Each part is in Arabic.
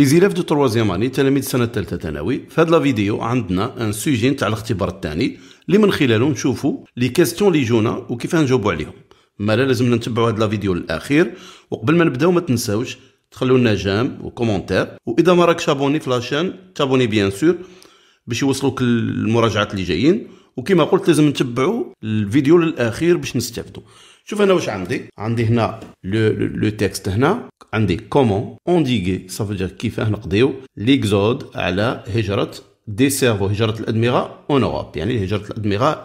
لي زيلاف دو تروازيام اني تلاميذ السنه الثالثه ثانوي في هاد لا فيديو عندنا ان سوجي تاع الاختبار الثاني اللي من خلاله نشوفوا لي كاستيون لي جونا وكيف نجاوبوا عليهم مالا لازم نتبعوا هاد لا فيديو للاخير وقبل ما نبداو ما تنساوش تخلوا لنا جام وكومونتير واذا ما راكش ابوني في لاشين تابوني بيان سور باش يوصلوك المراجعات اللي جايين وكما قلت لازم نتبعوا الفيديو للاخير باش نستافدوا شوف انا واش عندي عندي هنا لو لو تيكست هنا عندي comment endiguer ça veut dire كيفاه نقضيو l'exode على هجرة des cerveaux هجرة l'admira en Europe يعني هجرة a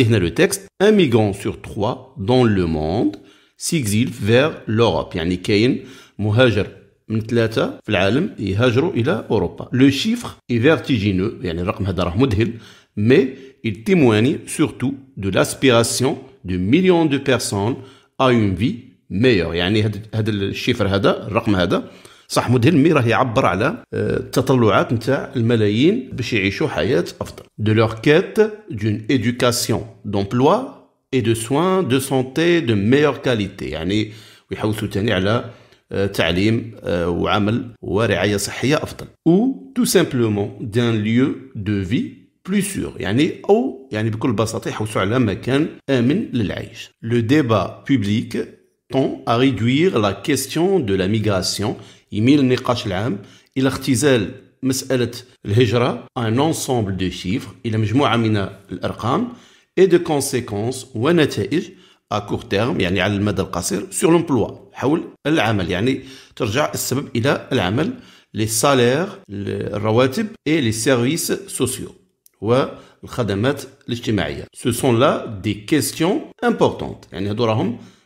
الى le texte un migrant sur trois dans le monde s'exile vers l'Europe يعني كاين مهاجر من mais في العالم يهاجروا il témoigne surtout de l'aspiration de millions de personnes à une vie ميور يعني هذا الشفر هذا الرقم هذا صح مذهل مي راه يعبر على آه، التطلعات نتاع الملايين باش يعيشوا حياه افضل دو لور كيت دون ايدوكاسيون دومبلوا اي دو سوان دو سونتي دو ميور كاليتي يعني ويحوسوا ثاني على آه، تعليم آه، وعمل ورعايه صحيه افضل او تو سامبلومون دان ليو دو في بلو سور يعني او يعني بكل بساطه يحوسوا على مكان امن للعيش لو ديبا بوبليك tent à réduire la question de la migration il mil niqash al am ila ikhtizal masalatu al hijra an ensemble de chiffres ila majmua min al arqam et de conséquences ou nata'ij à court terme yani al mada al sur l'emploi حول العمل yani terja al sabab ila al les salaires les rawatib et les services sociaux و الخدمات الاجتماعية ce sont là des questions importantes yani hado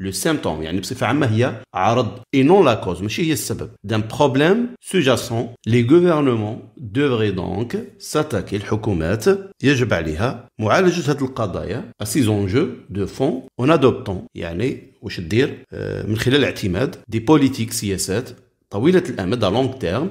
لو سيمتوم يعني بصفه عامه هي عرض اي نون لا كوز ماشي هي السبب دان بروبليم سوجاسون لي غوفرنمون دوفري دونك ساتاكي الحكومات يجب عليها معالجه هذه القضايا اسيز جو دو فون اون ادوبتون يعني واش دير آه، من خلال اعتماد دي بوليتيك سياسات طويله الامد لونغ تيرم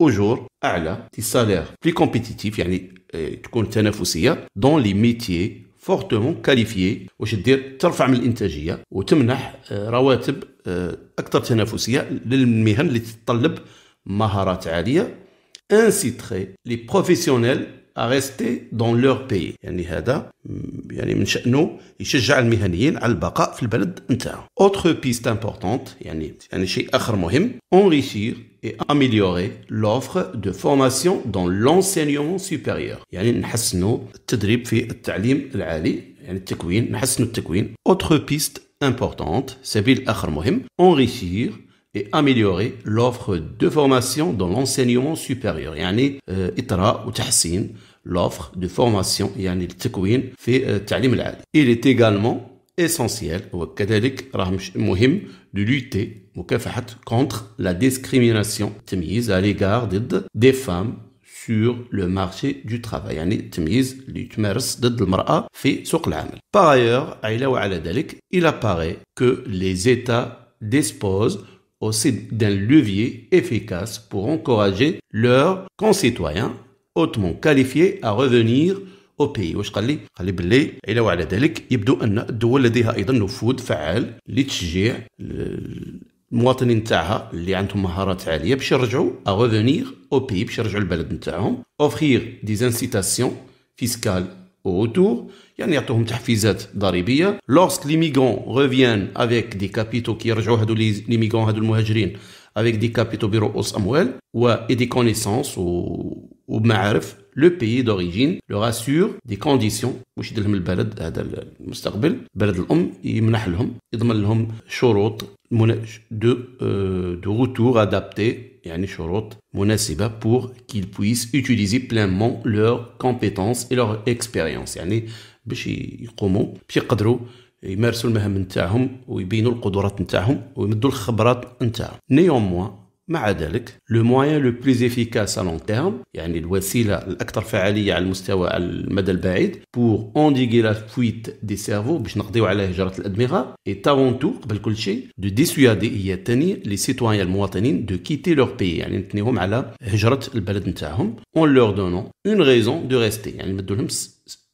اجور اعلى دي سالير بلي كومبيتيتيف يعني تكون تنافسيه دون لي ميتيي فورتمون كاليفيي واش دير ترفع من الانتاجيه وتمنح رواتب اكثر تنافسيه للمهن اللي تتطلب مهارات عاليه انسي تري لي بروفيسيونيل à rester dans leur pays يعني هذا يعني من شأنه يشجع المهنيين على البقاء في البلد نتاعهم autre piste importante يعني يعني شيء آخر مهم enrichir et améliorer l'offre de formation dans l'enseignement supérieur يعني نحسنوا التدريب في التعليم العالي يعني التكوين نحسنوا التكوين autre piste importante سبيل آخر مهم enrichir et améliorer l'offre de formation dans l'enseignement supérieur يعني إطراء وتحسين l'offre de formation يعني التكوين في التعليم Il est également essentiel وكذلك راه de lutter contre la discrimination تمييز à l'égard des femmes sur le marché du travail Par ailleurs, il apparaît que les États disposent aussi d'un levier efficace pour encourager leurs concitoyens هوتمون qualifiés ا revenir او بي واش قال لي قال لي باللي علاوه على ذلك يبدو ان الدول لديها ايضا نفوذ فعال لتشجيع المواطنين تاعها اللي عندهم مهارات عاليه باش يرجعوا ا ريفونيغ او بي باش يرجعوا للبلد نتاعهم اوفخير دي زانسيتاسيون فيسكال او يعني يعطوهم تحفيزات ضريبيه لورسك لي ميغون ريفيان افيك دي كابيتو كي يرجعوا هادو لي ميغون هادو المهاجرين افيك دي كابيتو برؤوس اموال و اي دي كونيسونس و وبمعارف لو بيي دوريجين لو راسور دي كونديسيون واش يدير لهم البلد هذا المستقبل بلد الام يمنح لهم يضمن لهم شروط دو دو روتور ادابتي يعني شروط مناسبة بور كيل بويس يوتيليزي بلانمون لور كومبيتونس اي leur اكسبيريونس يعني باش يقوموا باش يقدروا يمارسوا المهام نتاعهم ويبينوا القدرات نتاعهم ويمدوا الخبرات نتاعهم نيوموا مع ذلك لو موان لو بليز افيكاس ا لون تيرم يعني الوسيله الاكثر فعاليه على المستوى المدى البعيد بور اونديغي لا فويت دي سيرفو باش نقضيو على هجره الادمغه اي تافون تو قبل كل شيء دو ديسوادي هي الثاني لي سيتويان المواطنين دو كيتي لور بي يعني نتنيهم على هجره البلد نتاعهم اون لور دونون اون ريزون دو ريستي يعني نمدولهمش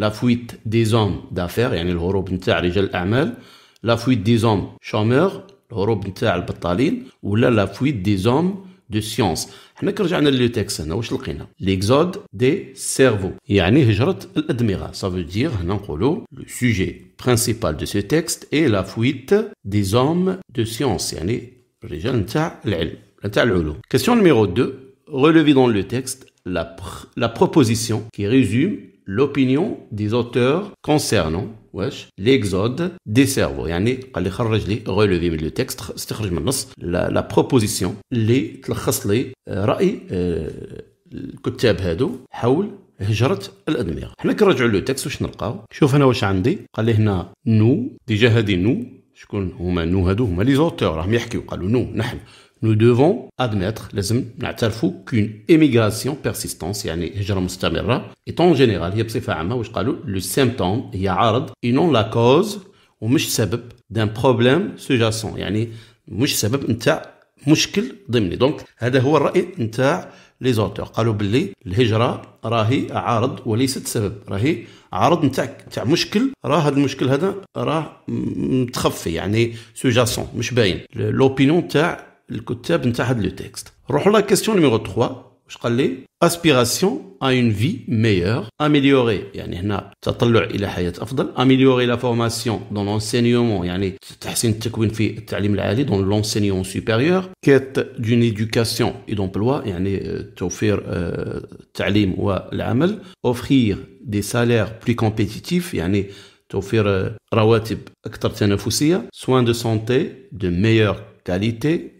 la fuite des hommes d'affaires, la fuite des hommes chômeurs, la fuite des hommes de science. nous des cerveaux هنا des cerveaux Ça veut dire que le sujet principal de ce texte est la fuite des hommes de science à Question numéro 2 Relevez dans le texte la proposition qui résume l'opinion des auteurs concernant واش ليكزود دي سيرفو يعني قال لي خرج لي ريلوفي من لو تيكست استخرج من النص لا بروبوزيسيون اللي تلخص لي راي الكتاب هادو حول هجرة الأدمغة حنا كنرجعوا لو تيكست واش نلقاو شوف هنا واش عندي قال لي هنا نو ديجا هادي نو شكون هما نو هادو هما لي زوتور راهم يحكيو قالوا نو نحن Nous devons admettre, qu'une émigration persistante, يعني est en général le symptôme et non la cause d'un problème sous-jacent يعني مش مشكل ضمني دونك هذا هو نتاع لي قالوا باللي راهي وليست سبب le couteau n'est texte question numéro 3 j'ai parlé aspiration à une vie meilleure améliorer améliorer la formation dans l'enseignement dans l'enseignement supérieur quête d'une éducation et d'emploi offrir des salaires plus compétitifs soins de santé de meilleure qualité et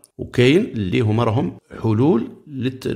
وكاين اللي هما راهم حلول لت...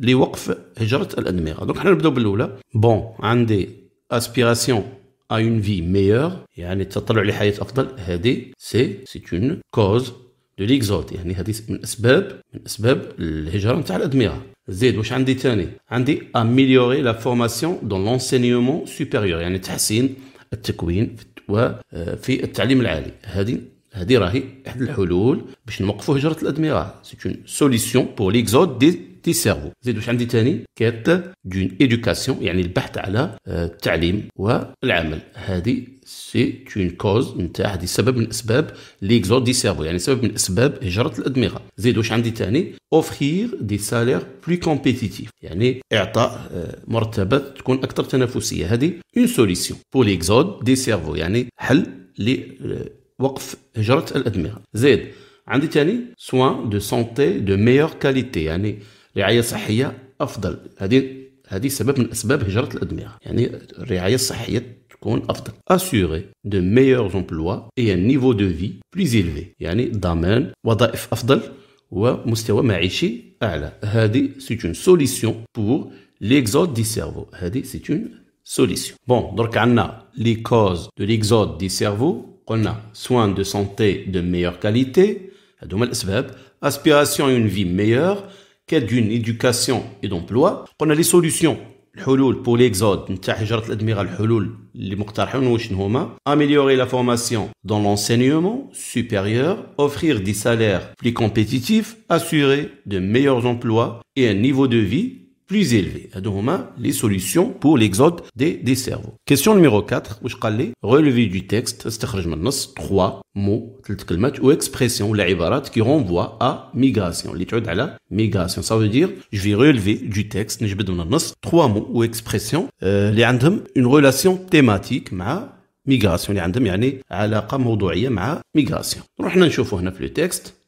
لوقف هجره الادمغه دونك حنا نبداو بالاولى بون عندي اسبيراسيون ا اون في ميور يعني التطلع لحياه افضل هذه سي سي اون كوز دو ليكزود يعني هذه من اسباب من اسباب الهجره نتاع الادمغه زيد واش عندي ثاني عندي اميليوري لا فورماسيون دون لونسينيومون سوبيريور يعني تحسين التكوين وفي آه، التعليم العالي هذه هذه راهي احد الحلول باش نوقفوا هجره الادمغه سي اون سوليسيون بور ليكزود دي دي سيرفو زيد واش عندي ثاني كات دون ايدوكاسيون يعني البحث على آه، التعليم والعمل هذه سي اون كوز نتاع هذه سبب من اسباب ليكزود دي سيرفو يعني سبب من اسباب هجره الادمغه زيد واش عندي ثاني اوفخير دي سالير بلو كومبيتيتيف يعني اعطاء آه، مرتبات تكون اكثر تنافسيه هذه اون سوليسيون بور ليكزود دي سيرفو يعني حل آه، وقف هجرة الأدمغة زيد عندي تاني سوان دو سونتي دو ميور كاليتي يعني رعاية صحية أفضل هذه هذه سبب من أسباب هجرة الأدمغة يعني الرعاية الصحية تكون أفضل اسوري دو ميور emplois اي ان نيفو دو في بليز ايلفي يعني ضمان وظائف أفضل ومستوى معيشي أعلى هذه c'est اون سوليسيون بور ليكزود دي سيرفو هذه c'est اون سوليسيون بون درك عندنا لي كوز دو ليكزود دي سيرفو a soins de santé de meilleure qualité aspiration à une vie meilleure quête d'une éducation et d'emploi On a les solutions pour l'exode améliorer la formation dans l'enseignement supérieur offrir des salaires plus compétitifs assurer de meilleurs emplois et un niveau de vie plus élevé, élevés. les solutions pour l'exode des, cerveaux. Question numéro 4, Je relever du texte, trois mots, ou expressions, ou qui renvoient à migration. migration. Ça veut dire, je vais relever du texte, trois mots ou expressions, euh, une relation thématique, ma migration. On عندهم yani, علاقه موضوعيه à migration. رحنا On هنا texte.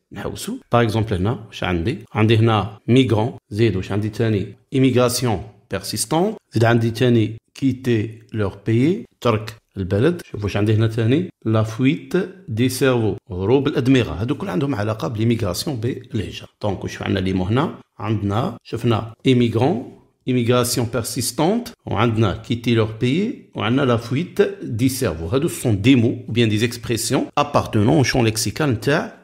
Par exemple, اكزومبل هنا واش عندي عندي هنا ميغرون زيد واش عندي ثاني ايميغراسيون بيرسيستون زيد عندي ثاني كيتي لور بيي ترك البلد شوف واش عندي هنا ثاني كل عندهم علاقه واش هنا عندنا شفنا immigration persistante, on leur pays, a la fuite des cerveaux. Ce sont des mots ou bien des expressions appartenant au champ lexical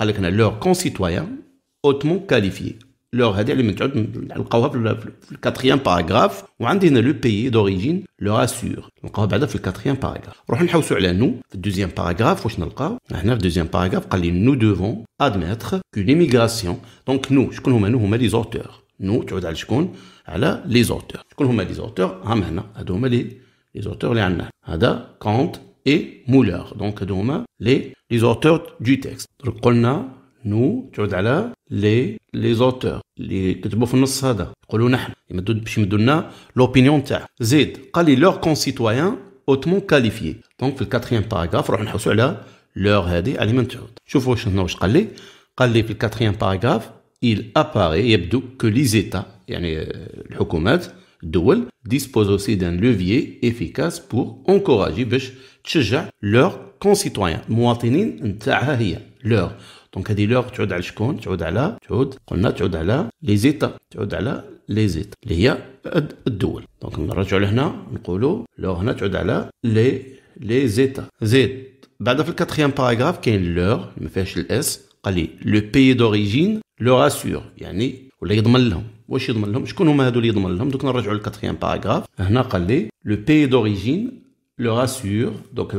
Leur concitoyen leurs concitoyens hautement qualifiés. Leur le quatrième paragraphe où, le pays d'origine leur assure. le quatrième paragraphe. le deuxième paragraphe Nous devons admettre qu'une immigration. Donc, nous, nous sommes les auteurs. Nous, les auteurs. Nous sommes auteurs. les auteurs et mouleur. Donc, d'où les, les auteurs du texte. Donc, on a, nous, tu les, les auteurs. Les, que tu ça, ils me donnent, ils l'opinion de Z, quels leurs concitoyens hautement qualifiés? Donc, le quatrième paragraphe, on va sur là, leur aide alimentaire. Je vois, je sais pas, je le quatrième paragraphe, il apparaît, il que les États, les euh, le disposent aussi d'un levier efficace pour encourager, تشجع لور كونسيتوان مواطنين نتاعها هي لور دونك هذه لور تعود على شكون تعود على تعود قلنا تعود على لي زيتا تعود على لي زيت اللي هي الدول دونك نرجعوا لهنا نقولوا لور هنا تعود على لي لي زيتا زيت بعد في الكاتريام باراغراف كاين لور ما فيهاش الاس قال لي لو بي دوريجين لو راسور يعني ولا يضمن لهم واش يضمن لهم شكون هما هادو اللي يضمن لهم دوك نرجعوا للكاتريام باراغراف هنا قال لي لو بي دوريجين rassure donc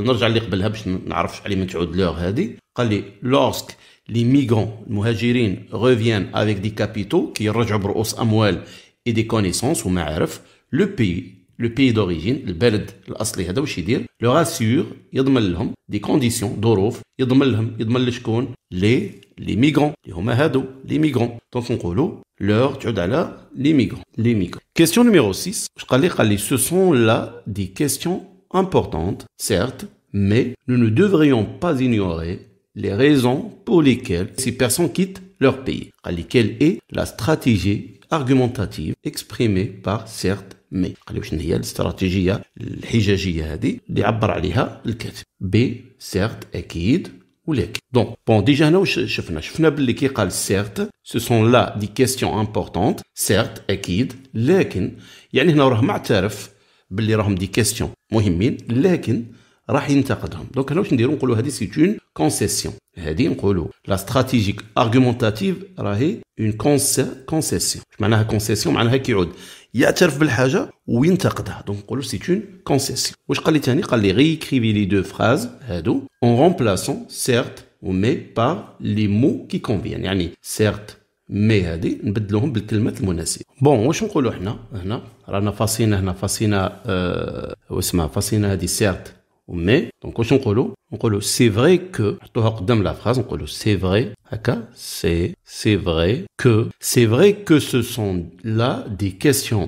lorsque les migrants les reviennent avec des capitaux qui et des connaissances pays le pays d'origine le bled des conditions d'horouf les migrants les migrants dans les migrants question numéro 6 ce sont là des questions importante, certes, mais nous ne devrions pas ignorer les raisons pour lesquelles ces personnes quittent leur pays, à lesquelles est la stratégie argumentative exprimée par certes, mais. la stratégie B, certes, et donc, bon, déjà, nous, je suis certes, ce sont là des questions importantes, certes, équid, lekin, yani, معترف باللي راهم دي كيستيون مهمين لكن راح ينتقدهم دونك هنا واش نديرو نقولوا هذه سي اون كونسيسيون هذه نقولوا لا ستراتيجيك ارغومونتاتيف راهي اون كونسيسيون معناها كونسيسيون معناها كيعود يعترف بالحاجه وينتقدها دونك نقولوا سي اون كونسيسيون واش قال لي ثاني قال لي غي كريبي لي دو فراز هادو اون رومبلاسون سيرت ومي با لي مو كي كونفيان يعني سيرت مي هادي نبدلوهم بالكلمات المناسبه بون واش نقولوا حنا هنا رانا فاصينا هنا فاصينا أه واسمها فاصينا هادي سيرت مي دونك واش نقولوا نقولوا سي فري كو نحطوها قدام لا فراز نقولوا سي فري هكا سي سي فري كو سي فري كو سو سون لا دي كيسيون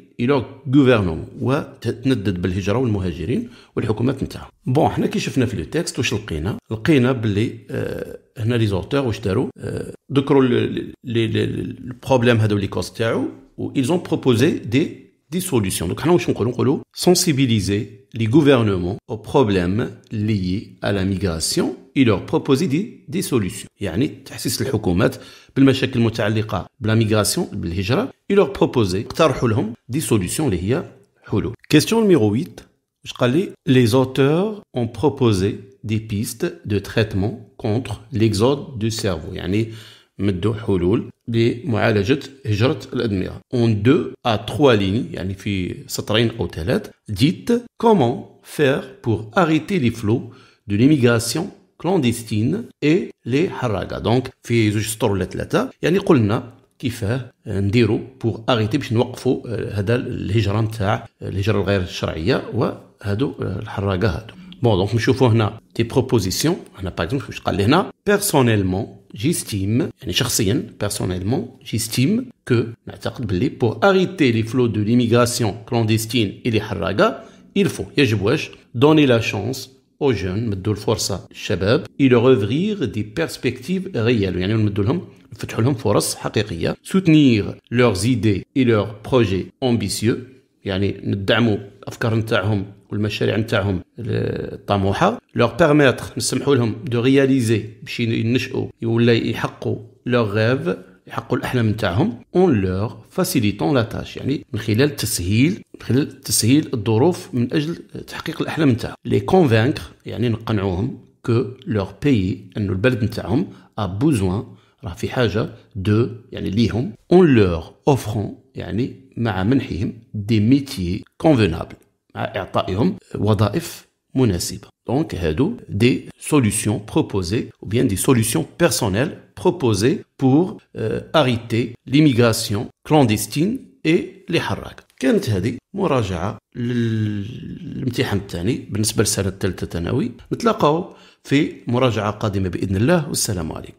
الى غوفرنمون وتندد بالهجره والمهاجرين والحكومات نتاعها بون حنا كي شفنا في لو تيكست واش لقينا لقينا باللي آه هنا لي زوتور واش داروا آه ذكروا البروبليم هذا لي كوست تاعو و ايزون بروبوزي proposé دي سوليسيون دونك حنا واش نقولوا نقولوا سونسيبيليزي لي غوفرنمون او بروبليم ليي على ميغراسيون Il leur proposer des, solutions et leur proposer question numéro 8 les auteurs ont proposé des pistes de traitement contre l'exode du cerveau Yani, مدوا حلول لمعالجة هجرة الأدمغة en deux à trois lignes يعني في سطرين dites comment faire pour arrêter les flots de l'immigration كلونديستين اي لي حراقه دونك في زوج سطور ولا ثلاثه يعني قلنا كيفاه نديرو بوغ اغيتي باش نوقفوا آه، هذا الهجره نتاع آه، الهجره الغير الشرعيه وهادو آه، الحراقه هادو بون دونك نشوفوا هنا دي بروبوزيسيون هنا باغ اكزومبل واش قال لي هنا بيرسونيلمون جيستيم يعني شخصيا بيرسونيلمون جيستيم كو نعتقد باللي بوغ اريتي لي فلو دو ليميغراسيون كلونديستين اي لي حراقه il faut يجب واش دوني لا شونس aux jeunes مدوا الفرصة الشباب إلى غوفغيغ دي بيرسبكتيف ريال يعني نمدوا لهم نفتحوا لهم فرص حقيقية سوتنيغ لور زيدي إي leurs بروجي أمبيسيو يعني ندعموا الأفكار نتاعهم والمشاريع نتاعهم الطموحة لور بيرميتر نسمحوا لهم دو رياليزي باش ينشئوا ولا يحققوا لور غيف يحقوا الاحلام نتاعهم اون لور فاسيليتون لا تاش يعني من خلال تسهيل من خلال تسهيل الظروف من اجل تحقيق الاحلام نتاعهم لي كونفانكر يعني نقنعوهم كو لور بيي انه البلد نتاعهم ا بوزوان راه في حاجه دو يعني ليهم اون لور اوفرون يعني مع منحهم دي ميتي كونفينابل مع اعطائهم وظائف مناسبه Donc, des solutions proposées ou bien des solutions personnelles proposées pour euh, arrêter l'immigration clandestine et les حراك. كانت هذه مراجعة للامتحان الثاني بالنسبة ثانوي نتلاقاو في مراجعة قادمة بإذن الله والسلام عليكم